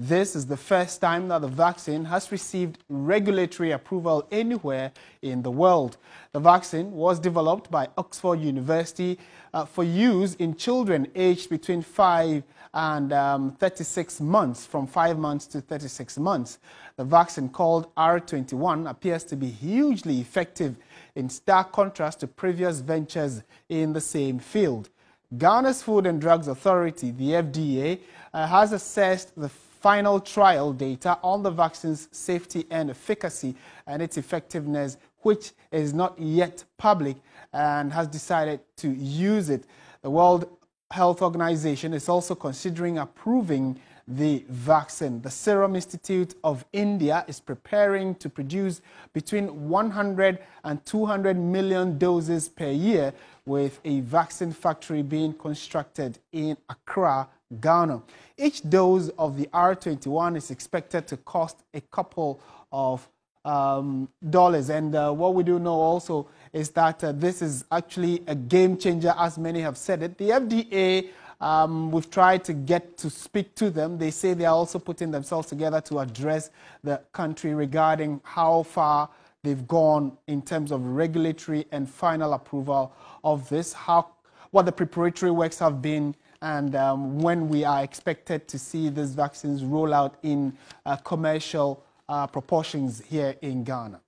This is the first time that the vaccine has received regulatory approval anywhere in the world. The vaccine was developed by Oxford University uh, for use in children aged between 5 and um, 36 months, from 5 months to 36 months. The vaccine called R21 appears to be hugely effective in stark contrast to previous ventures in the same field. Ghana's Food and Drugs Authority, the FDA, uh, has assessed the final trial data on the vaccine's safety and efficacy and its effectiveness, which is not yet public and has decided to use it. The World Health Organization is also considering approving the vaccine. The Serum Institute of India is preparing to produce between 100 and 200 million doses per year with a vaccine factory being constructed in Accra, Ghana. Each dose of the R21 is expected to cost a couple of um, dollars. And uh, what we do know also is that uh, this is actually a game changer, as many have said it. The FDA, um, we've tried to get to speak to them. They say they are also putting themselves together to address the country regarding how far they've gone in terms of regulatory and final approval of this, how, what the preparatory works have been, and um, when we are expected to see these vaccines roll out in uh, commercial Uh, proportions here in Ghana.